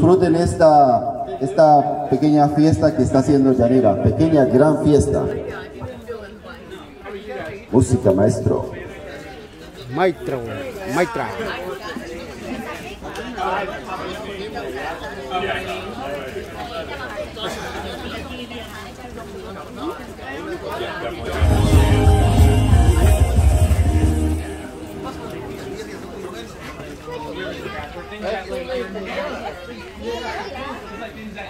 Disfruten esta, esta pequeña fiesta que está haciendo Yanira. Pequeña, gran fiesta. Música, maestro. Maestro, maestra.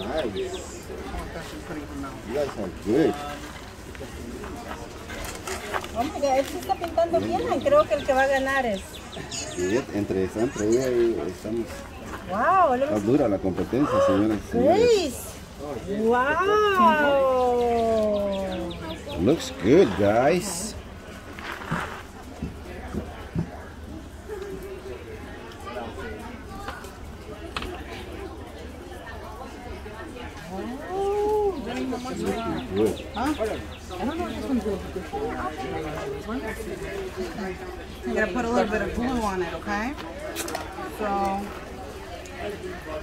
Nice. You guys are good. Oh my God, él está pintando bien. Creo que el que va a ganar es. Sí, entre, ella y estamos. Wow, Está dura la competencia. Wow. Looks good, guys. I'm gonna put a little bit of glue on it, okay? So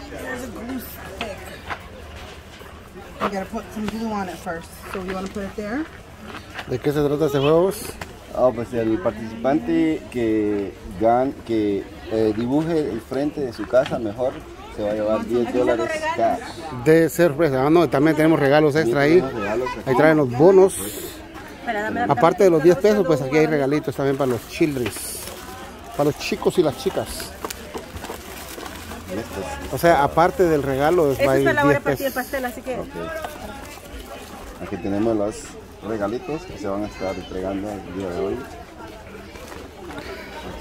there's a glue stick. You gotta put some glue on it first. So you wanna put it there? ¿De qué se trata este juego? Ah, pues el participante que, gan, que eh, dibuje el frente de su casa mejor se va a llevar 10 dólares cash. De sorpresa. Ah, no, también tenemos regalos extra ahí. Ahí traen los bonos. Aparte de los 10 pesos, pues aquí hay regalitos también para los children. Para los chicos y las chicas. O sea, aparte del regalo, es ir la hora 10 de partir el pesos. pastel, así que. Aquí tenemos los regalitos que se van a estar entregando el día de hoy.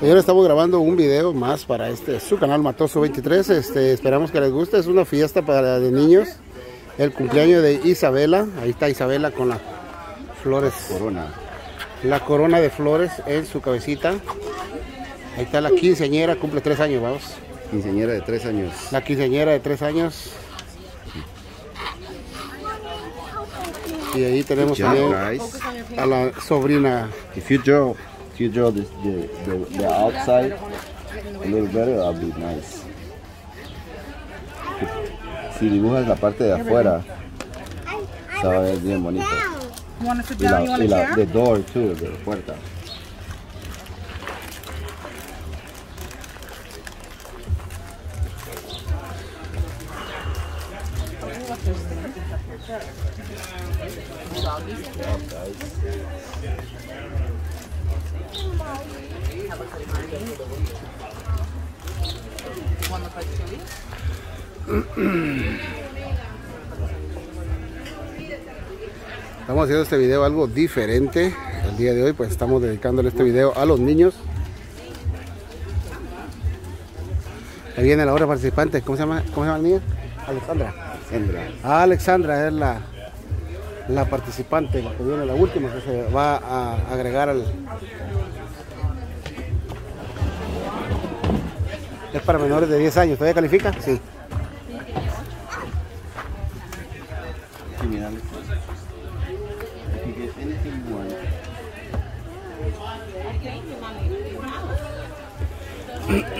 Señores, estamos grabando un video más para este su canal Matoso 23. Este, esperamos que les guste. Es una fiesta para de niños. El cumpleaños de Isabela. Ahí está Isabela con las flores. Corona. La corona de flores en su cabecita. Ahí está la quinceañera, cumple tres años, vamos. Quinceañera de 3 años. La quinceañera de tres años. Y ahí tenemos también a la sobrina. If you draw, if you draw this, the, the, the outside a little better, that'll be nice. Si dibujas la parte de afuera, se va a ver bien bonito. Wanna Y la, down? You want y a la the door too, de la puerta. Estamos haciendo este video algo diferente. El día de hoy pues estamos dedicándole este video a los niños. Ahí viene la otra participante. ¿Cómo se llama, cómo se llama la niña? Alexandra. Ah, Alexandra es la, la participante, la que viene la última, que se va a agregar al... Es para menores de 10 años, ¿todavía califica? Sí.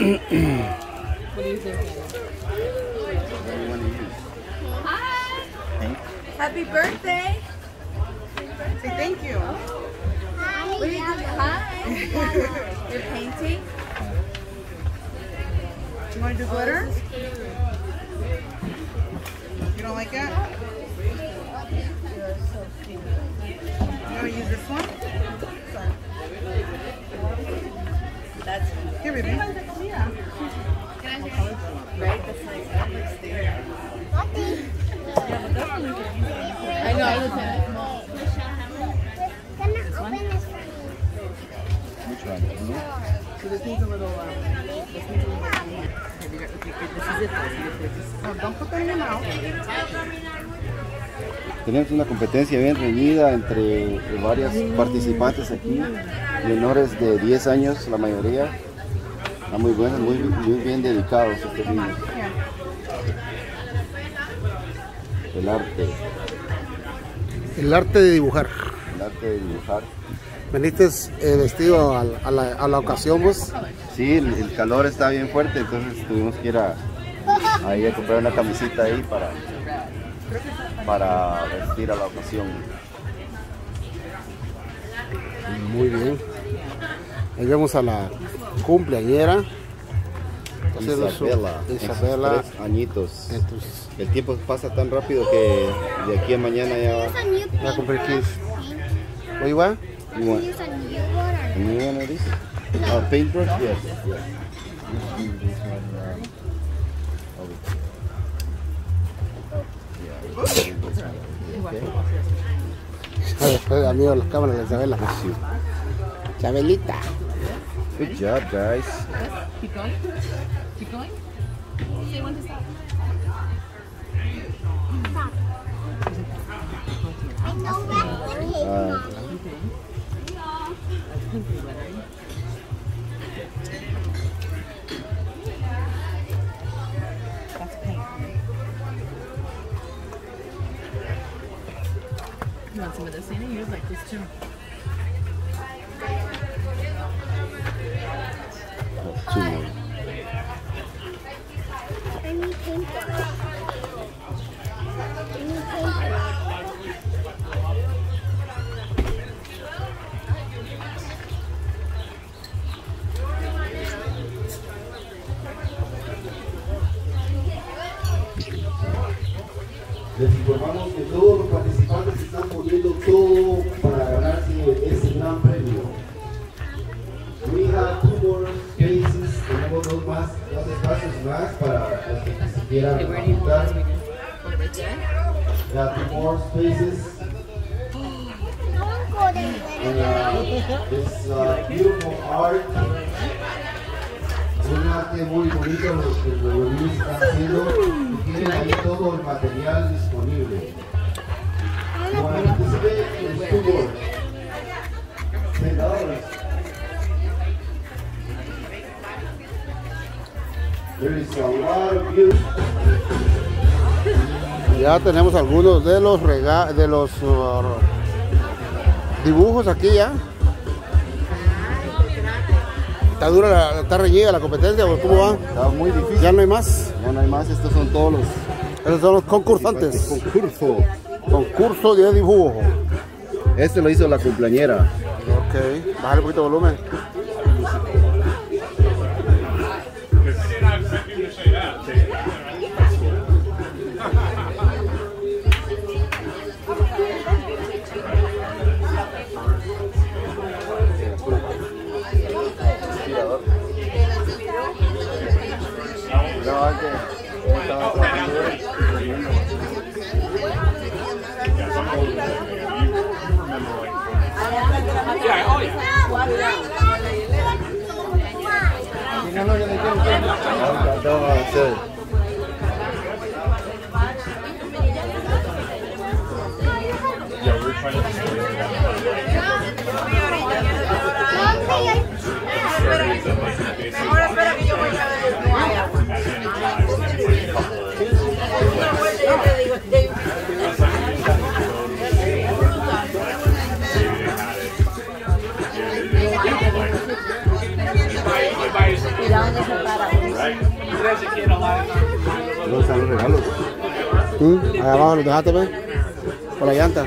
Want to? Happy birthday. Say thank you. Hi. What are you doing? Hi. You're painting? You wanna do glitter? You don't like it? You wanna use this one? That's Here, baby. Right. That's nice. That looks there. I know. I look at it. Which one? Blue? So this needs a little, this needs a little. So don't put that in your mouth. Tenemos una competencia bien reñida entre varias participantes aquí, menores de 10 años la mayoría. Están muy buenos, muy, muy bien dedicados estos niños. El arte, El arte de dibujar. el arte de dibujar. Veniste eh, vestido a, a la, a la ocasión, pues. Sí, el, el calor está bien fuerte, entonces tuvimos que ir a, ahí a comprar una camisita ahí para, para vestir a la ocasión. Muy bien. Ahí vemos a la cumpleañera. Isabela, en sus añitos. Entonces, El tiempo pasa tan rápido que de aquí a mañana ya va. A cumplir 15. paint. Oye, va. You want, a new one. and you want this? Uh, paintbrush? Yes. yes. Amigo de las cámaras de Isabela. Isabelita. Good job, guys. Keep going. Keep going. Say when to stop. I know that's. You want some of this, Sandy? You like this too. Todo para ganarse ese gran premio. We have two more spaces, tenemos dos más, dos espacios más para los que? We apuntar. have two more spaces. And, uh, it's uh, beautiful art. Un arte muy bonito lo que los están haciendo tienen ahí todo el material disponible. Ya tenemos algunos de los rega de los uh, dibujos aquí ya. Está dura, la, está reñida la competencia, ¿cómo va? Está muy difícil. Ya no hay más. Ya no hay más, estos son todos los Esos son los concursantes. concurso. Concurso de dibujo. Este lo hizo la cumpleañera. Ok, bájale un poquito de volumen. No, No, no, en serio. ¿Dónde están los regalos? ¿Mm? Ahí abajo los dejaste, ¿ves? Por la llanta.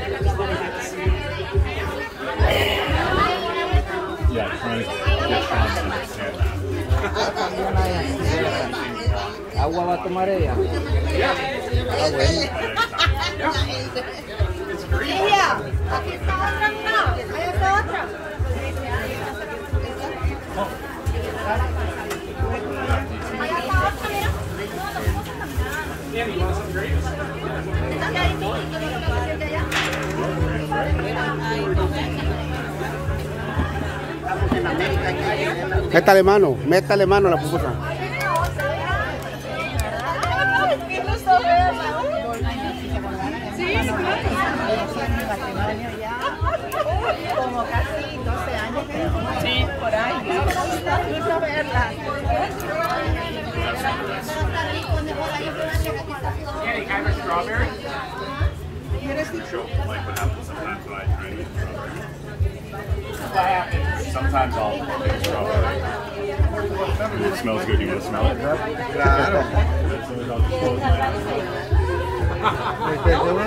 Agua va a tomar ella. Aquí está otra, no. Ahí está otra. Métale mano, métale mano a la pupusa. Por ahí la pupusa. strawberry? Show like what happens sometimes when I try to eat strawberry. What happens? Sometimes I'll eat strawberry. It smells good. You want to smell it? Claro.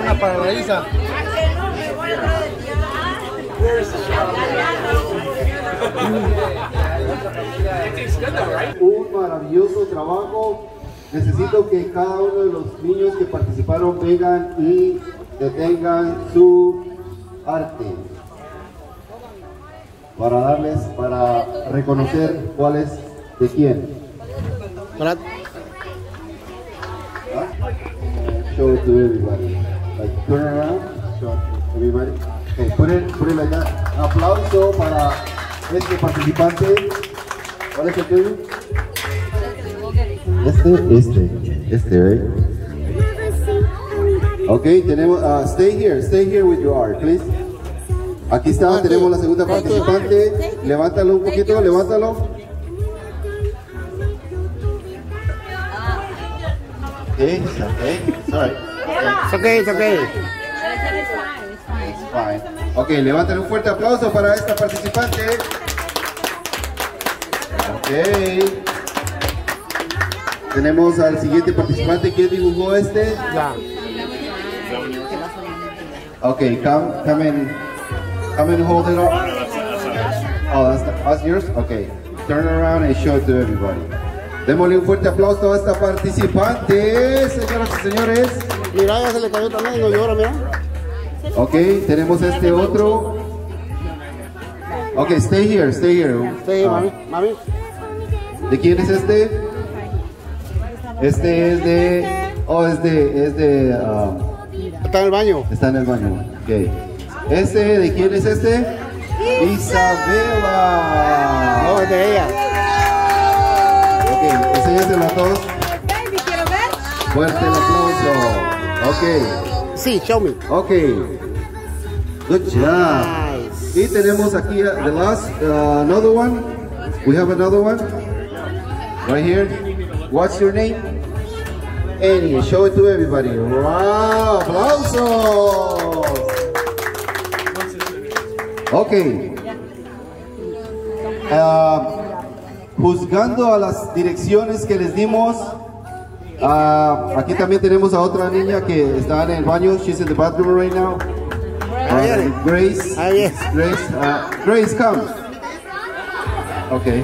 una paradiza. Un maravilloso trabajo. Necesito que cada uno de los niños que participaron vengan y detengan su arte para darles, para reconocer cuál es de quién. Para- Show it to everybody. Like turn around, show everybody. Okay, put it, put it like that. Aplauso para este participante. ¿Cuál es el tuyo? Este, este, este, right? Ok, tenemos, uh, stay here, stay here with your art, please. Aquí está, tenemos la segunda participante. Levántalo un poquito, levántalo. Okay, okay, it's alright. It's okay, it's okay. It's fine. Ok, levanten un fuerte aplauso para esta participante. Ok. Tenemos al siguiente participante. ¿Quién dibujó este? Ya. Ok, come, come and, come and hold it up. Oh, that's, that's yours? Ok. Turn around and show it to everybody. Démosle un fuerte aplauso a esta participante, señoras y señores. Mira, ya se le cayó también, no llora, mira. Ok, tenemos este otro. Ok, stay here, stay here. Sí, Ah, mami, mami. ¿De quién es este? Este es de. Oh, es de. Es de. ah, Está en el baño. está en el baño. Ok. Este, ¿de quién es este? Isabela. No, es de ella. Ok, enséñaselo a todos. Fuerte el aplauso. Ok. Sí, show me. Ok. Good job. Nice. Y tenemos aquí uh, the last, uh, another one. We have another one. Right here. What's your name? Annie. Show it to everybody. Wow. Aplausos. Ok. Ah, juzgando a las direcciones que les dimos, ah, aquí también tenemos a otra niña que está en el baño. She's in the bathroom right now. Uh. Grace. Grace. uh, Grace, come. Okay.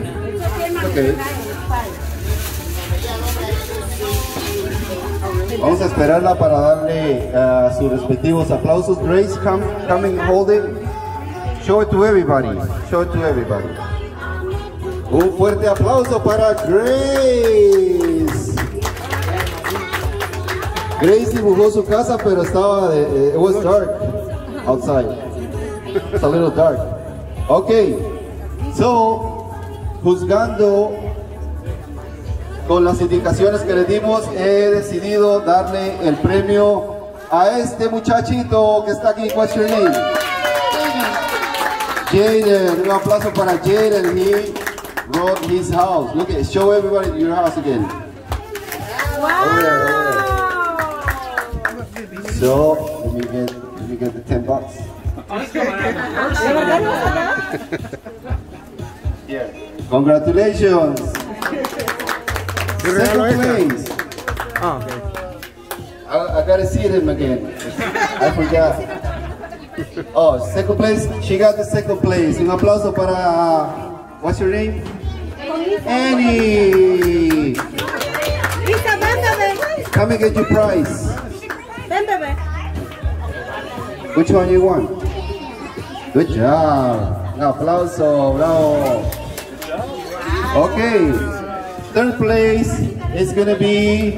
Okay. Vamos a esperarla para darle uh, sus respectivos aplausos. Grace, come, come and hold it. Show it to everybody. Show it to everybody. Un fuerte aplauso para Grace. Grace dibujó su casa, pero estaba de, eh, it was dark outside. It's a little dark. Okay, so juzgando con las indicaciones que le dimos, he decidido darle el premio a este muchachito que está aquí. What's your name? Jaden. Un aplauso para Jaden. He wrote his house. Look at, show everybody your house again. Over there, over there. So let me get let me get the ten bucks. Yeah. Congratulations. ¿Qué regalo Second place. Ah, ok. I, I gotta see him again. I forgot. Oh, second place. She got the second place. Un aplauso para. What's your name? Annie. Lisa, ven, bebé. Come and get your prize. Which one you want? Good job. Un aplauso, bravo. Okay. Third place is gonna be,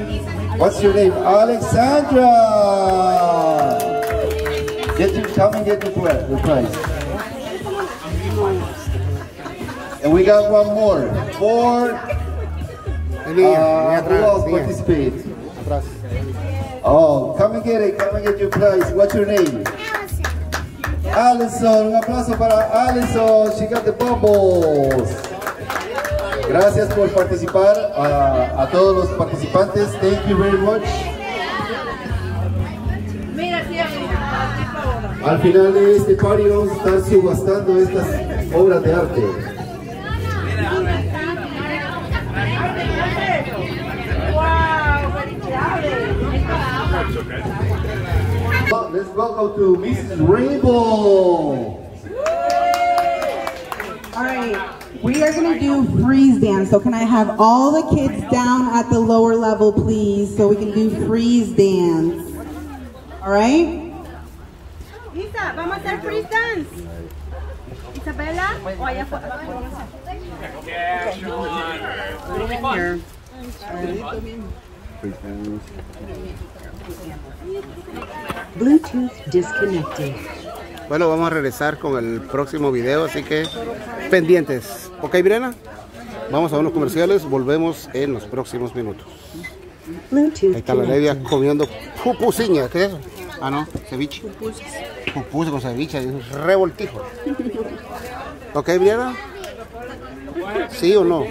what's your name? Alexandra. Get your, come and get your pri- prize. And we got one more. Four. Uh, who else participate? Oh, come and get it, come and get your prize. What's your name? Allison, un aplauso para Allison. She got the bubbles. Gracias por participar a, a todos los participantes. Thank you very much. Al final de este party vamos a estar subastando estas obras de arte. Well, Let's welcome to Mrs. Rainbow. All right, we are gonna do freeze dance. So can I have all the kids down at the lower level, please, so we can do freeze dance. All right? Isa, vamos a hacer freeze dance. Isabela, o allá afuera. Bluetooth disconnected. Bueno, vamos a regresar con el próximo video, así que pendientes. ¿Ok, Briana? Vamos a unos comerciales, volvemos en los próximos minutos. Ahí está la. Levia comiendo pupusiña. ¿Qué es eso? Ah, no, ceviche. Pupusas con ceviche, es un revoltijo. ¿Ok, Briana? ¿Sí o no?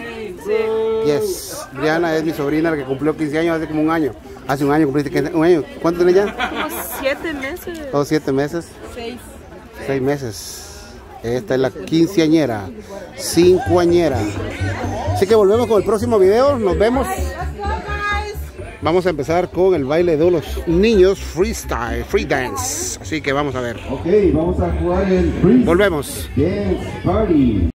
Yes. Briana es mi sobrina la que cumplió 15 años hace como un año. Hace un año cumpliste 15 un año. ¿Cuánto tenés ya? Siete meses. Todos siete meses. Seis. Seis meses. Esta es la quinceañera. Cincoañera. Así que volvemos con el próximo video. Nos vemos. Vamos a empezar con el baile de los niños freestyle, free dance. Así que vamos a ver. Ok, vamos a jugar el Volvemos. Dance Party.